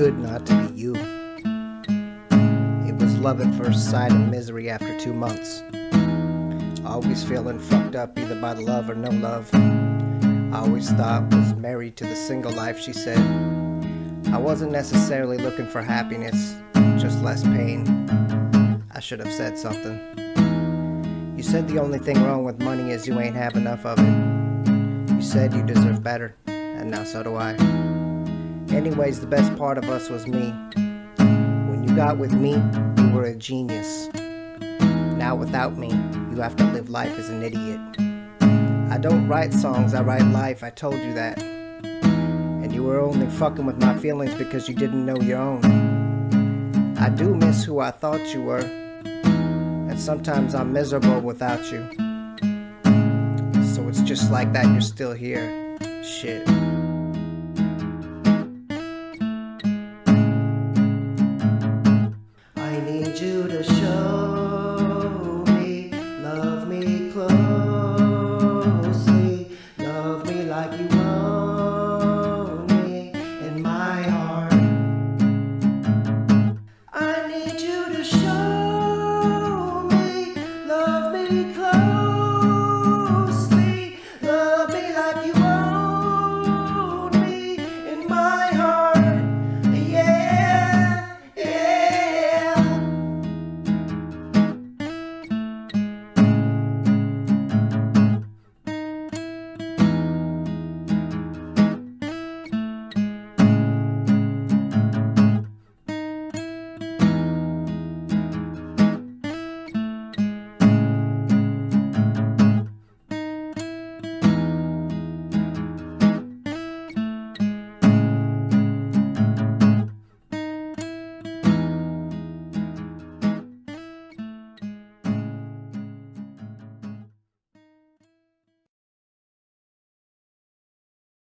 good not to be you. It was love at first sight and misery after two months. Always feeling fucked up either by the love or no love. I always thought was married to the single life, she said. I wasn't necessarily looking for happiness, just less pain. I should have said something. You said the only thing wrong with money is you ain't have enough of it. You said you deserve better, and now so do I. Anyways, the best part of us was me. When you got with me, you were a genius. Now without me, you have to live life as an idiot. I don't write songs, I write life, I told you that. And you were only fucking with my feelings because you didn't know your own. I do miss who I thought you were, and sometimes I'm miserable without you. So it's just like that you're still here. Shit. close.